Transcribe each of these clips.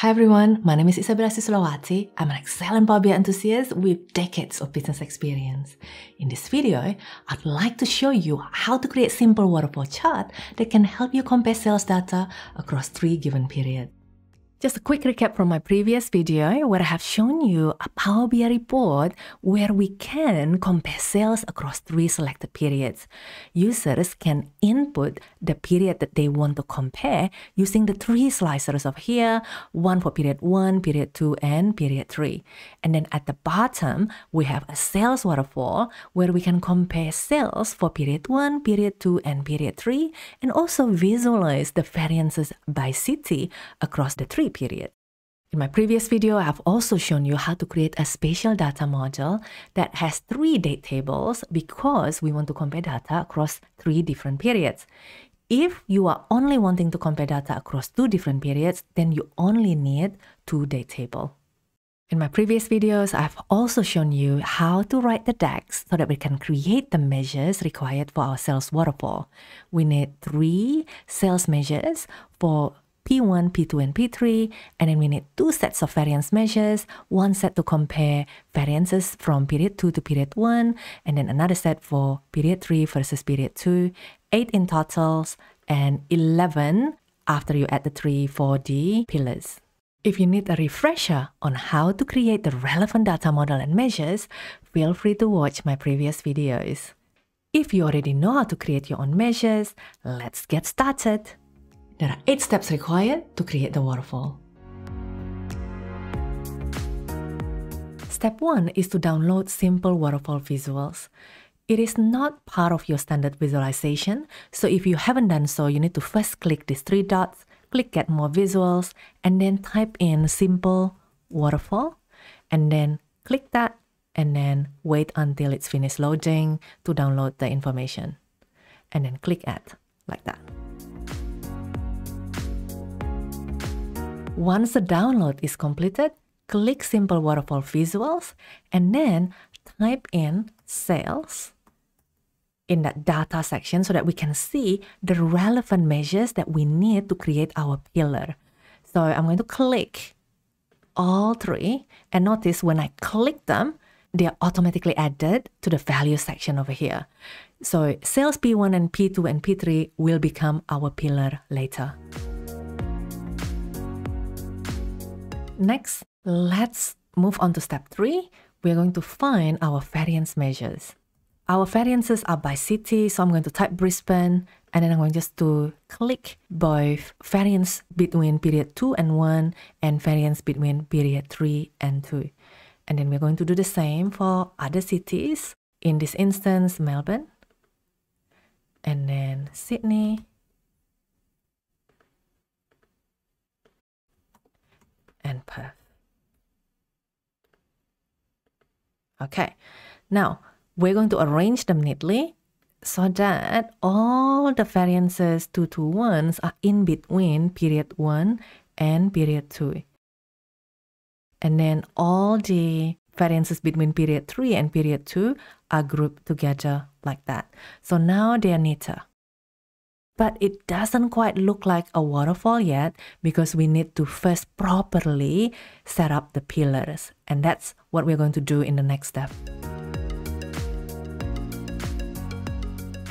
Hi everyone, my name is Isabella Susilowati. I'm an excellent BI enthusiast with decades of business experience. In this video, I'd like to show you how to create simple waterfall chart that can help you compare sales data across three given periods. Just a quick recap from my previous video where I have shown you a Power BI report where we can compare sales across three selected periods. Users can input the period that they want to compare using the three slicers of here, one for period 1, period 2, and period 3. And then at the bottom, we have a sales waterfall where we can compare sales for period 1, period 2, and period 3, and also visualize the variances by city across the three period. In my previous video, I have also shown you how to create a spatial data model that has three date tables because we want to compare data across three different periods. If you are only wanting to compare data across two different periods, then you only need two date table. In my previous videos, I've also shown you how to write the DAX so that we can create the measures required for our sales waterfall. We need three sales measures for P1, P2, and P3, and then we need two sets of variance measures, one set to compare variances from period 2 to period 1, and then another set for period 3 versus period 2, 8 in totals, and 11 after you add the 3 for the pillars. If you need a refresher on how to create the relevant data model and measures, feel free to watch my previous videos. If you already know how to create your own measures, let's get started. There are 8 steps required to create the waterfall. Step 1 is to download simple waterfall visuals. It is not part of your standard visualization, so if you haven't done so, you need to first click these three dots, click get more visuals, and then type in simple waterfall, and then click that, and then wait until it's finished loading to download the information. And then click add, like that. Once the download is completed, click Simple Waterfall Visuals and then type in sales in that data section so that we can see the relevant measures that we need to create our pillar. So I'm going to click all three and notice when I click them, they are automatically added to the value section over here. So sales P1 and P2 and P3 will become our pillar later. Next, let's move on to step three. We're going to find our variance measures. Our variances are by city, so I'm going to type Brisbane, and then I'm going just to click both variance between period 2 and 1 and variance between period 3 and 2. And then we're going to do the same for other cities. In this instance, Melbourne, and then Sydney, and. Okay, now we're going to arrange them neatly so that all the variances 2 to 1s are in between period 1 and period 2. And then all the variances between period 3 and period 2 are grouped together like that. So now they are neater but it doesn't quite look like a waterfall yet because we need to first properly set up the pillars. And that's what we're going to do in the next step.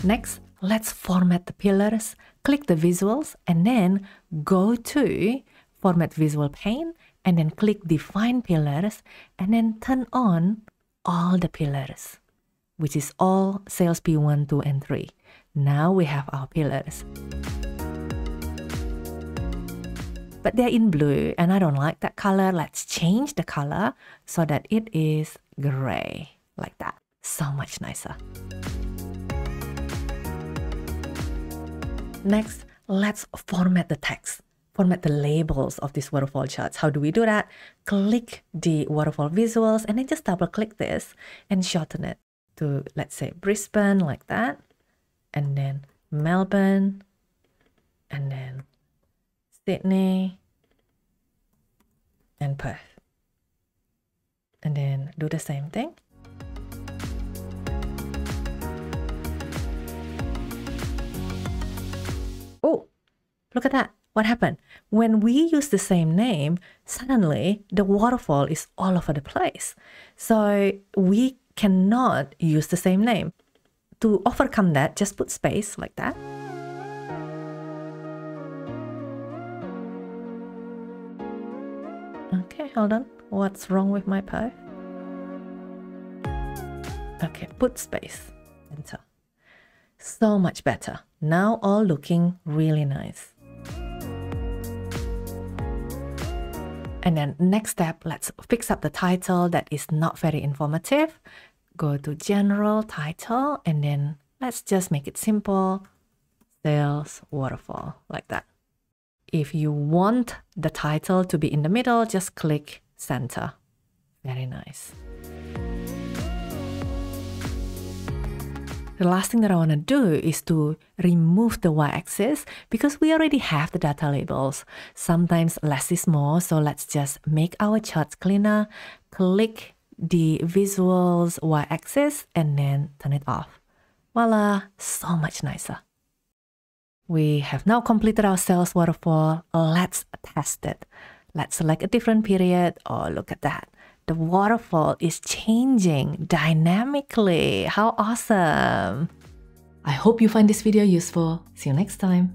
Next, let's format the pillars, click the visuals, and then go to Format Visual Pane, and then click Define Pillars, and then turn on all the pillars, which is all Sales P1, 2, and 3. Now we have our pillars. But they're in blue and I don't like that color. Let's change the color so that it is gray, like that. So much nicer. Next, let's format the text format the labels of these waterfall charts. How do we do that? Click the waterfall visuals and then just double click this and shorten it to, let's say, Brisbane, like that and then Melbourne, and then Sydney, and Perth. And then do the same thing. Oh, look at that. what happened? When we use the same name, suddenly the waterfall is all over the place. So we cannot use the same name. To overcome that, just put space like that. Okay, hold on. What's wrong with my pie? Okay, put space. Enter. So much better. Now all looking really nice. And then next step, let's fix up the title that is not very informative. Go to general title and then let's just make it simple. Sales waterfall like that. If you want the title to be in the middle, just click center. Very nice. The last thing that I want to do is to remove the y-axis because we already have the data labels. Sometimes less is more, so let's just make our charts cleaner, click the visuals y-axis and then turn it off. Voila, so much nicer. We have now completed our sales waterfall. Let's test it. Let's select a different period. Oh, look at that the waterfall is changing dynamically. How awesome! I hope you find this video useful. See you next time.